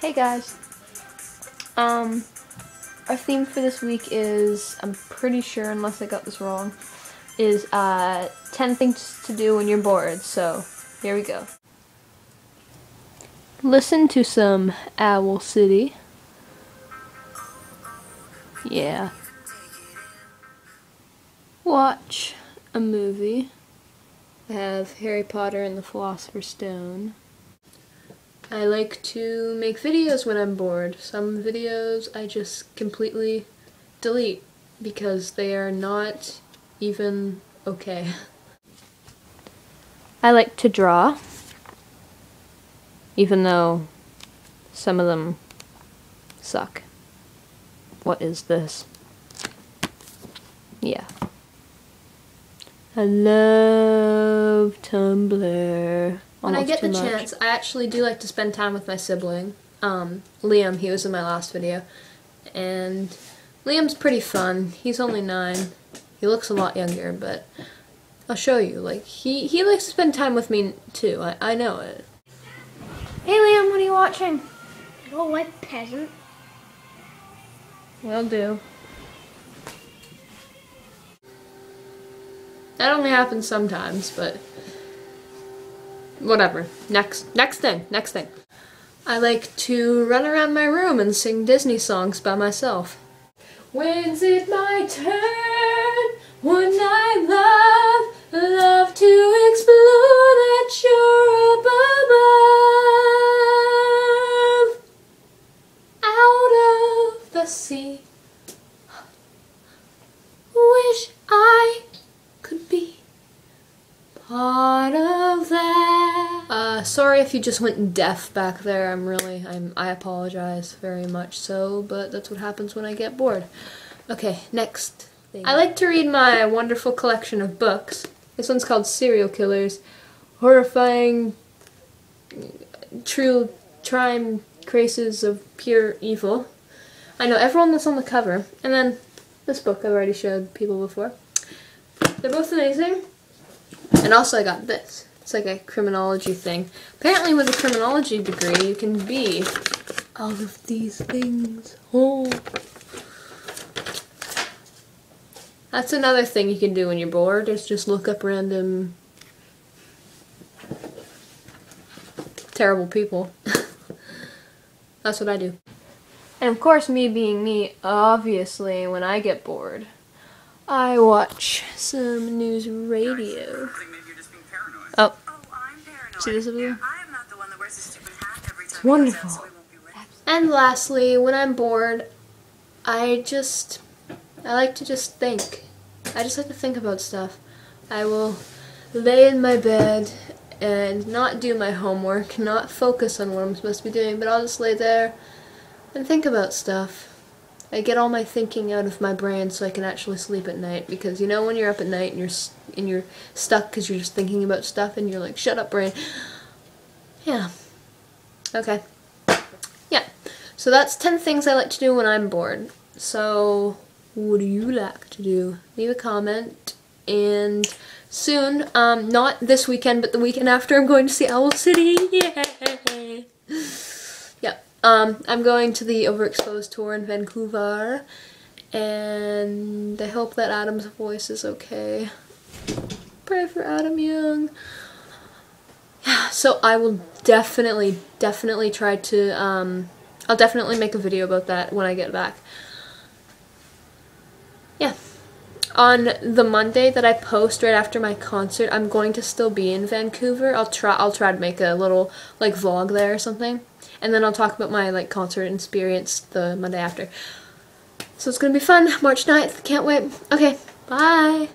Hey guys. Um, our theme for this week is, I'm pretty sure, unless I got this wrong, is uh, 10 things to do when you're bored. So, here we go. Listen to some Owl City. Yeah. Watch a movie. I have Harry Potter and the Philosopher's Stone. I like to make videos when I'm bored. Some videos I just completely delete because they are not even okay. I like to draw, even though some of them suck. What is this? Yeah. I love Tumblr. When I get the much. chance, I actually do like to spend time with my sibling. Um, Liam, he was in my last video. And Liam's pretty fun. He's only nine. He looks a lot younger, but I'll show you. Like, he, he likes to spend time with me too. I, I know it. Hey Liam, what are you watching? Little white peasant. Will do. That only happens sometimes, but whatever. Next, next thing, next thing. I like to run around my room and sing Disney songs by myself. When's it my turn? Wouldn't I love, love to explore that shore above? Out of the sea. Wish I could be part of that. Sorry if you just went deaf back there. I'm really, I'm, I apologize very much so, but that's what happens when I get bored. Okay, next thing. I like to read my wonderful collection of books. This one's called Serial Killers. Horrifying, true crime cases of pure evil. I know everyone that's on the cover. And then this book I've already showed people before. They're both amazing. And also I got this. It's like a criminology thing. Apparently with a criminology degree you can be all of these things. Oh. That's another thing you can do when you're bored, is just look up random terrible people. That's what I do. And of course, me being me, obviously, when I get bored, I watch some NewsRadio. Oh, see this video? It's wonderful. And lastly, when I'm bored, I just, I like to just think. I just like to think about stuff. I will lay in my bed and not do my homework, not focus on what I'm supposed to be doing, but I'll just lay there and think about stuff. I get all my thinking out of my brain so I can actually sleep at night because you know when you're up at night and you're and you're stuck because you're just thinking about stuff and you're like shut up brain. Yeah. Okay. Yeah. So that's 10 things I like to do when I'm bored. So what do you like to do? Leave a comment and soon um not this weekend but the weekend after I'm going to see Owl City. Yay. Um, I'm going to the Overexposed tour in Vancouver, and I hope that Adam's voice is okay. Pray for Adam Young. Yeah, so I will definitely, definitely try to, um, I'll definitely make a video about that when I get back. Yeah. On the Monday that I post right after my concert, I'm going to still be in Vancouver. I'll try I'll try to make a little like vlog there or something. And then I'll talk about my like concert experience the Monday after. So it's going to be fun. March 9th. Can't wait. Okay. Bye.